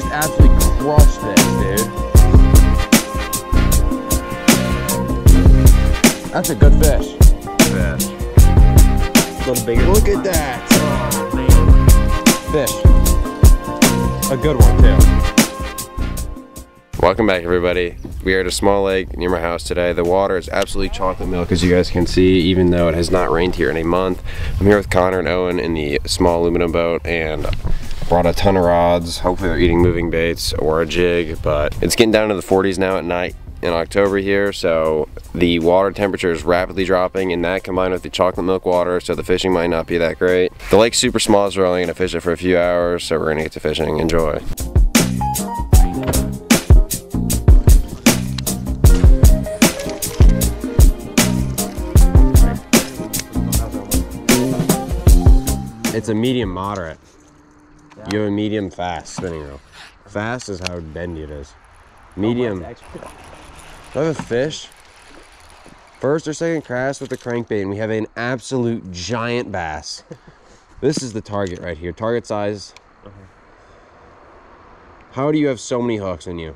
just absolutely crushed this, dude. That's a good fish. Fish. A little bigger. Look at that. Oh. Fish. A good one, too. Welcome back everybody. We are at a small lake near my house today. The water is absolutely chocolate milk as you guys can see even though it has not rained here in a month. I'm here with Connor and Owen in the small aluminum boat and brought a ton of rods. Hopefully they're eating moving baits or a jig but it's getting down to the 40s now at night in October here so the water temperature is rapidly dropping and that combined with the chocolate milk water so the fishing might not be that great. The lake's super small so we're only to fish it for a few hours so we're to get to fishing. Enjoy. It's a medium moderate. You have a medium fast spinning reel. Fast is how bendy it is. Medium. Oh, I have a fish? First or second cast with the crankbait, and we have an absolute giant bass. this is the target right here. Target size. Uh-huh. How do you have so many hooks in you?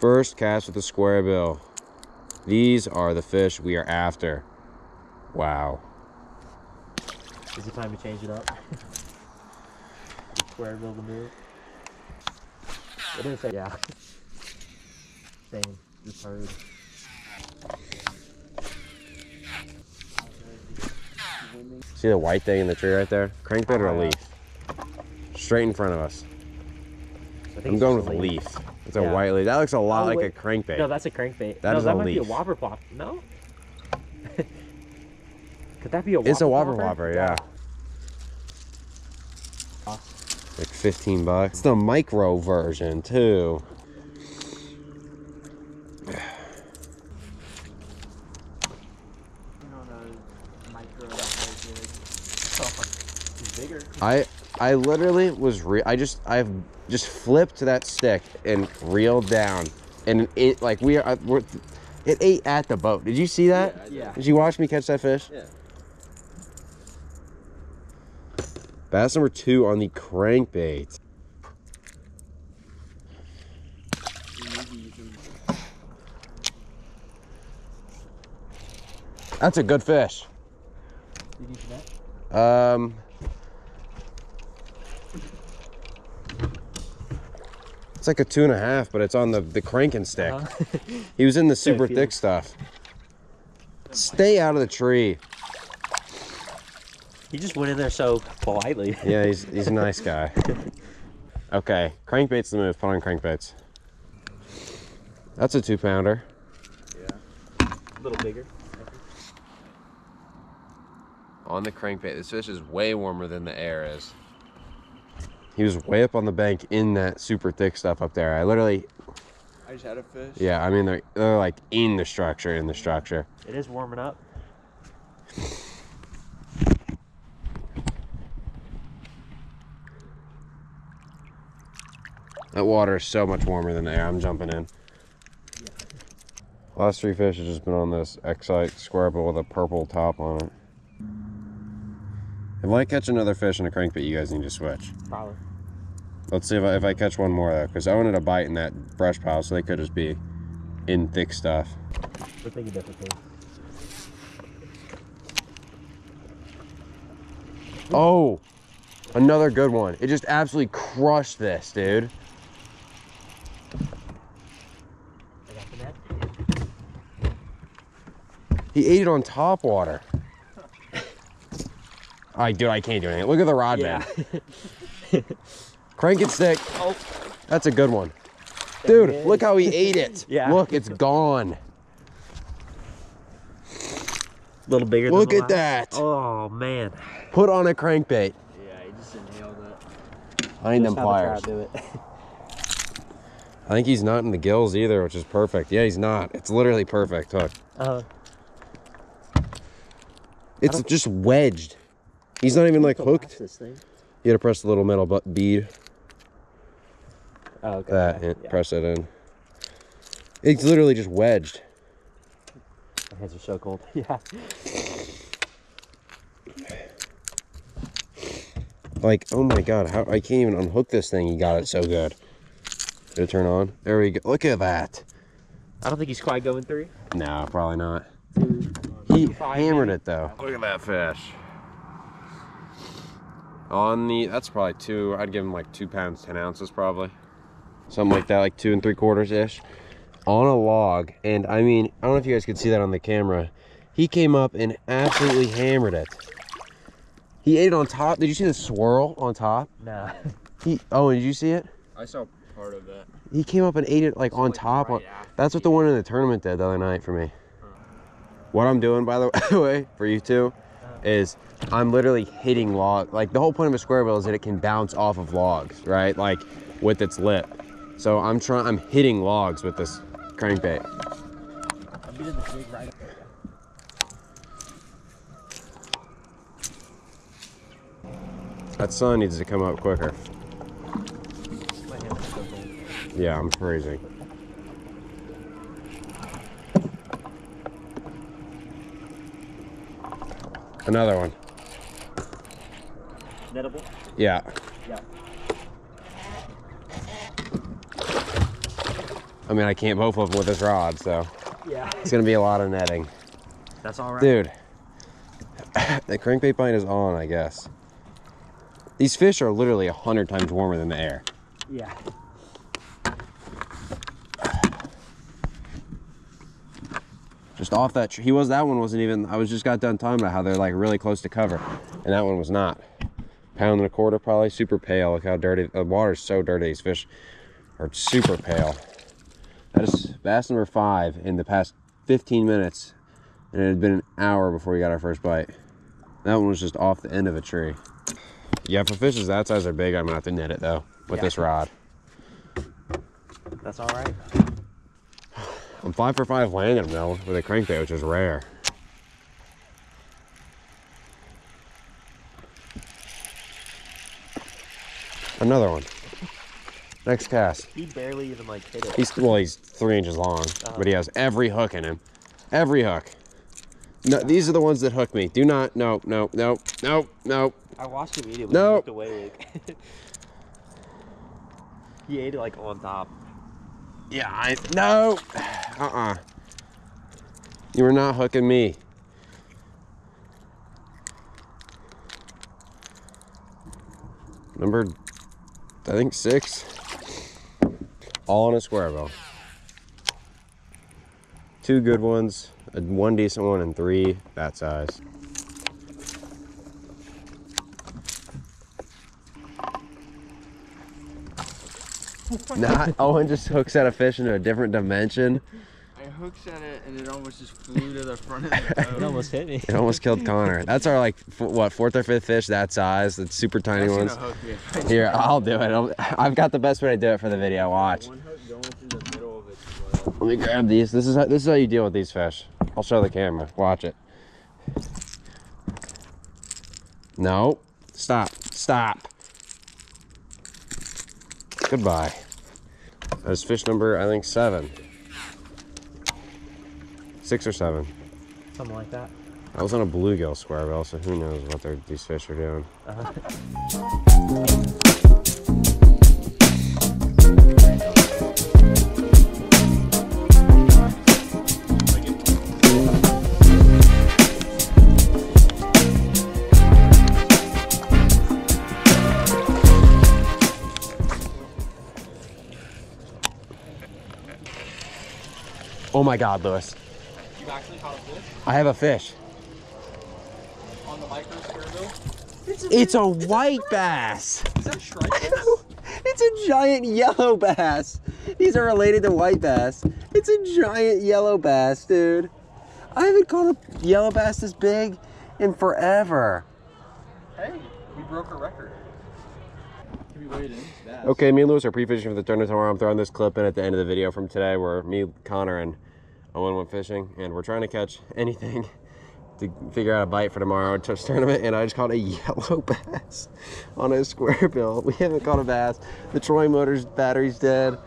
First cast with a square bill. These are the fish we are after. Wow. Is it time to change it up? Square bill to move. It didn't say yeah. Same. Just heard. See the white thing in the tree right there? Crankbait or a leaf? Straight in front of us. I think I'm going with a leaf. It's a Yeah. white leaf. That looks a lot Oh, like wait. a crankbait. No, that's a crankbait. That no, is that a might be a leaf. whopper plop. No? Could that be a whopper it's a whopper plopper? whopper, yeah. Like 15 bucks. It's the micro version too. It's. I I literally was re- I just I've just flipped that stick and reeled down and it like we are we're, it ate at the boat. Did you see that? Yeah. Did you watch me catch that fish? Yeah. Bass number two on the crankbait. That's a good fish. Did you see that? Um, it's like a two and a half, but it's on the the cranking stick. Uh-huh. He was in the super thick stuff. Stay out of the tree. He just went in there so politely. Yeah, he's he's a nice guy. Okay, crankbait's the move. Put on crankbaits. That's a two pounder. Yeah, a little bigger. On the crankbait, this fish is way warmer than the air is. He was way up on the bank in that super thick stuff up there. I literally, I just had a fish. yeah, I mean they're they're like in the structure, in the structure. It is warming up. That water is so much warmer than the air. I'm jumping in. Last three fish have just been on this Excite square but with a purple top on it. If I catch another fish in a crankbait, you guys need to switch. Probably. Let's see if I, if I catch one more though, because I wanted a bite in that brush pile, so they could just be in thick stuff. We're thinking different things. Oh, another good one. It just absolutely crushed this, dude. I got the net. He ate it on top water. I dude, I can't do anything. Look at the rod Yeah. bend. Cranking stick. Oh. That's a good one. Dude, is. look how he ate it. Yeah. Look, it's gone. A little bigger Look than the at that. Oh, man. Put on a crankbait. Yeah, he just inhaled it. I need them Just how the pliers. trout do it. I think he's not in the gills either, which is perfect. Yeah, he's not. It's literally perfect hook. Uh, It's just wedged. He's not even like hooked. This thing. You gotta press the little metal bead. Oh, okay. That, yeah. yeah, press it in. It's literally just wedged. My hands are so cold. Yeah. Like, oh my god, how I can't even unhook this thing. He got it so good. Did it turn on? There we go. Look at that. I don't think he's quite going through. No, probably not. Two. He hammered it though. Look at that fish. On the, that's probably two, I'd give him like two pounds, 10 ounces probably. Something like that, like two and three quarters ish. On a log. And I mean, I don't know if you guys could see that on the camera. He came up and absolutely hammered it. He ate it on top. Did you see the swirl on top? Nah. He, oh, and did you see it? I saw part of that. He came up and ate it like on like, top. right on- That's what the one in the tournament did the other night for me. What I'm doing, by the way, for you two, uh-huh. is I'm literally hitting log. Like the whole point of a square bill is that it can bounce off of logs, right? Like with its lip. So I'm trying. I'm hitting logs with this crankbait. I'm getting the jig right. That sun needs to come up quicker. My hand is so cold. Yeah, I'm freezing. Another one. Nettable? Yeah. Yeah. I mean, I can't both of them with this rod, so Yeah. it's gonna be a lot of netting. That's all right. Dude, the crankbait bite is on, I guess. These fish are literally a hundred times warmer than the air. Yeah. Just off that tree. He was, that one wasn't even, I was just got done talking about how they're like really close to cover. And that one was not. Pound and a quarter probably, super pale. Look how dirty, the water's so dirty. These fish are super pale. That is bass number five in the past 15 minutes. And it had been an hour before we got our first bite. That one was just off the end of a tree. Yeah, for fishes that size are big, I'm gonna have to net it though with Yeah. this rod. That's all right. I'm five for five landing them though with a crankbait, which is rare. Another one. Next cast. He barely even like hit it. He's well, he's three inches long, oh. but he has every hook in him. Every hook. No, these are the ones that hook me. Do not. No, no, no, no, no. I watched him eat it. When No. He looked away. Like, he ate it like on top. Yeah, I no. Uh-uh. You were not hooking me. Number, I think six. All on a square bill. Two good ones, one decent one, and three that size. Not Owen just hooks at a fish into a different dimension. I hooked at it and it almost just flew to the front of the It almost hit me. It almost killed Connor. That's our like f- what fourth or fifth fish that size. That's super tiny That's ones. hook me if I Here, I'll do it. I'll- I've got the best way to do it for the video. Watch. One hook going through the middle of its leg. Let me grab these. This is how, this is how you deal with these fish. I'll show the camera. Watch it. No. Stop. Stop. Goodbye. That's fish number, I think, seven. Six or seven. Something like that. I was on a bluegill square bill, so who knows what these fish are doing. Uh-huh. Oh my God, Lewis. You actually caught a fish I have a fish. on the micro square bill? It's a white bass. Is that striped? It's a giant yellow bass. These are related to white bass. It's a giant yellow bass, dude. I haven't caught a yellow bass this big in forever. Hey, we broke a record. Can we weigh it in? Okay, me and Lewis are pre-fishing for the tournament tomorrow. I'm throwing this clip in at the end of the video from today where me, Connor, and Owen went fishing, and we're trying to catch anything to figure out a bite for tomorrow to tournament. And I just caught a yellow bass on a square bill. We haven't caught a bass. The trolling motor's battery's dead.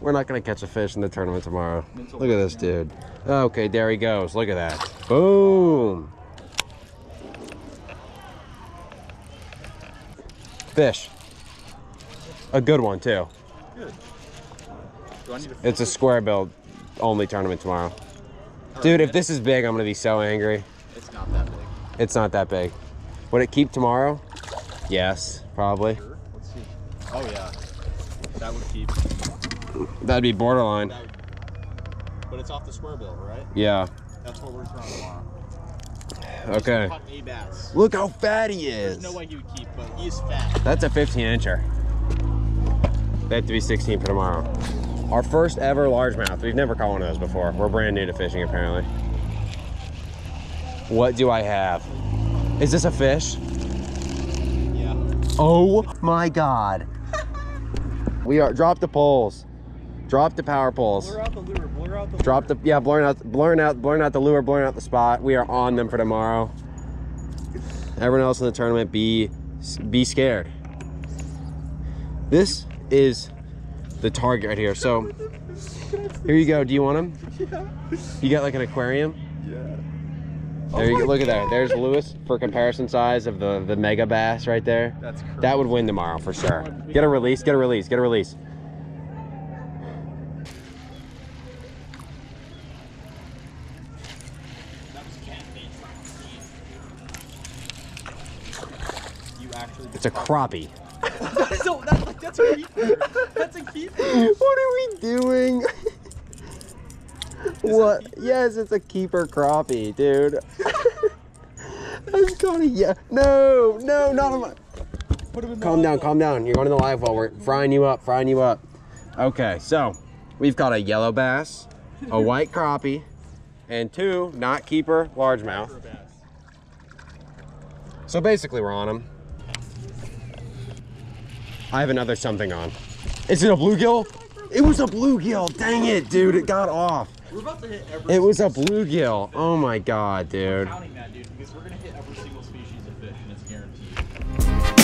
We're not gonna catch a fish in the tournament tomorrow. Look at this dude. Okay, there he goes. Look at that. Boom. Fish. A good one too. Good. Do I need to It's a square bill only tournament tomorrow. Dude, if this is big, I'm gonna be so angry. It's not that big. It's not that big. Would it keep tomorrow? Yes, probably. Sure. Let's see. Oh yeah. That would keep. That'd be borderline. That would, but it's off the square bill, right? Yeah. That's what we're throwing tomorrow. Okay. Caught a bass. Look how fat he is. There's no way he would keep, but he is fat. That's a 15 incher. They have to be 16 for tomorrow. Our first ever largemouth. We've never caught one of those before. We're brand new to fishing apparently. What do I have? Is this a fish? Yeah. Oh my god. we are drop the poles. Drop the power poles. Blur out the lure. Blur out the Drop the yeah, blurring out blurring out blurring out the lure, blurring out the spot. We are on them for tomorrow. Everyone else in the tournament be be scared. This is the target right here. So here you go. Do you want them? You got like an aquarium? Yeah. There you go. Oh Look at that. There's Lewis for comparison size of the the mega bass right there. That's crazy. That would win tomorrow for sure. Get a release. Get a release. Get a release. That was cat bait. You actually. It's a crappie. That's, a, that's, that's a keep. That's a keep. What are we doing? what? Yes, it's a keeper crappie, dude. I'm gonna yeah. No, no, not on my. Put him in the Calm down, calm down. You're going to the live well. We're frying you up, frying you up. Okay, so we've got a yellow bass, a white crappie, and two not keeper largemouth. for a bass. So basically, we're on them. I have another something on. Is it a bluegill? It was a bluegill. Dang it, dude. It got off. We're about to hit every. It was a bluegill. Oh my god, dude. counting that, dude, because we're gonna hit every single species of fish, and it's guaranteed.